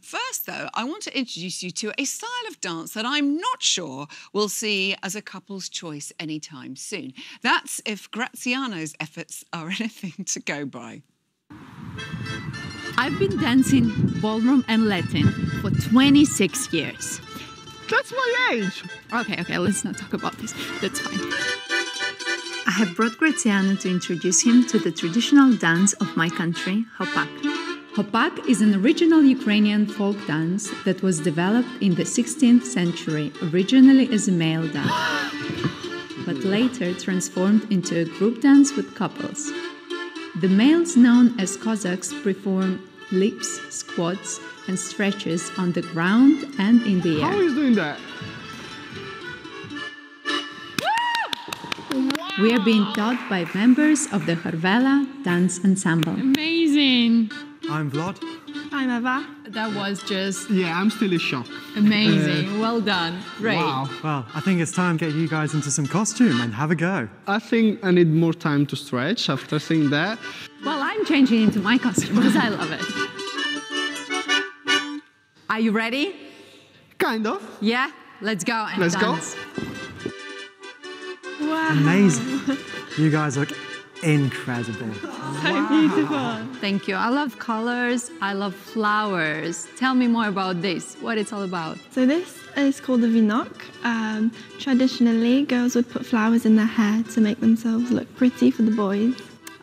First, though, I want to introduce you to a style of dance that I'm not sure we'll see as a couple's choice anytime soon. That's if Graziano's efforts are anything to go by. I've been dancing ballroom and Latin for 26 years. That's my age. Okay, okay, let's not talk about this. That's fine. I have brought Graziano to introduce him to the traditional dance of my country, Hopak. Hopak is an original Ukrainian folk dance that was developed in the 16th century, originally as a male dance, but later transformed into a group dance with couples. The males, known as Cossacks, perform leaps, squats, and stretches on the ground and in the How air. is doing that? We are being taught by members of the Hoverla Dance Ensemble. Amazing. I'm Vlad. I'm Eva. That was just Yeah, I'm still in shock. amazing. Uh, well done. Great. Wow. Well, I think it's time to get you guys into some costume and have a go. I think I need more time to stretch after seeing that. Well, I'm changing into my costume because I love it. Are you ready? Kind of. Yeah? Let's go and Let's go. dance. Amazing. you guys look incredible. So wow. beautiful. Thank you. I love colors. I love flowers. Tell me more about this. What it's all about. So this is called the vinok. Um, traditionally, girls would put flowers in their hair to make themselves look pretty for the boys.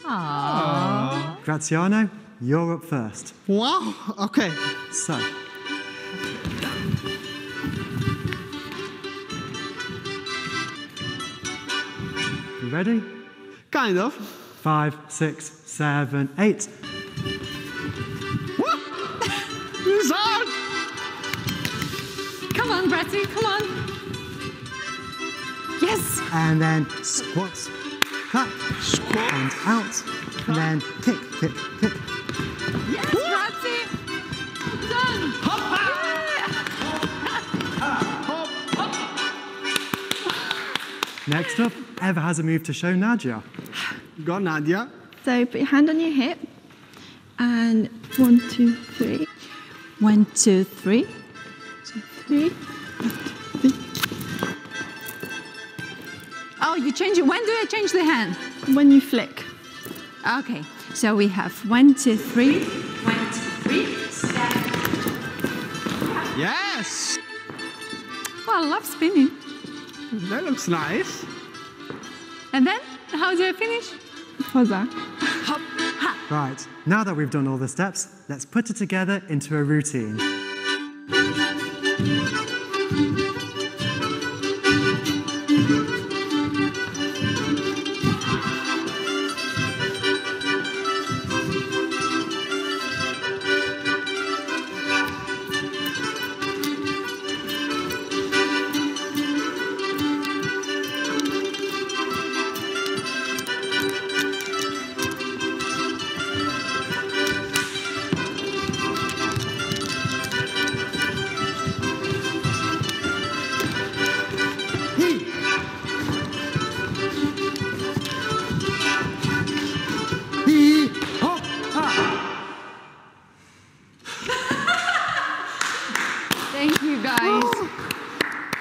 Aww! Graziano, you're up first. Wow. Okay. So, you ready? Kind of. Five, six, seven, eight. What? This is hard. Come on, Bratty. Come on. Yes. And then squats, cut, Squat. and out. And then kick, kick, kick. Yes, Bratty. Done. Next up, Eva has a move to show Nadiya. Go, Nadiya. So put your hand on your hip and one, two, three. One, two, three. Three. Oh, you change it. When do I change the hand? When you flick. Okay. So we have one, two, three. One, two, three. Seven. Yes. Well, I love spinning. That looks nice. And then, how do I finish? Poza. Right, now that we've done all the steps, let's put it together into a routine.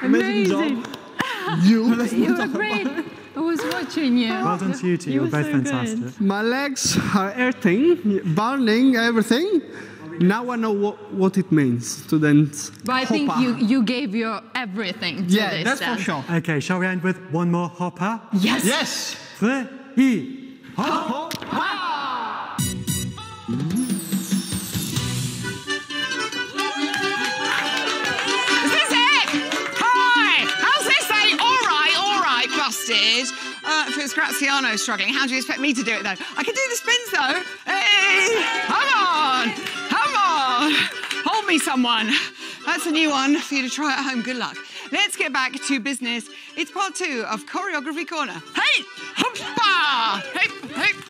Amazing Amazing. job. You. You were great. I was watching you. Well done to you two, You you're were both so good. fantastic. My legs are hurting, burning, everything. Now I know what, what it means to dance. But I think you, you gave your everything to Yeah, this that's dance. for sure. Okay, shall we end with one more hopper? Yes. Yes. Three, hop. Is Uh, if it Graziano struggling, how do you expect me to do it, though? I can do the spins, though. Hey! Come on! Come on! Hold me, someone. That's a new one for you to try at home. Good luck. Let's get back to business. It's part two of Choreography Corner. Hey!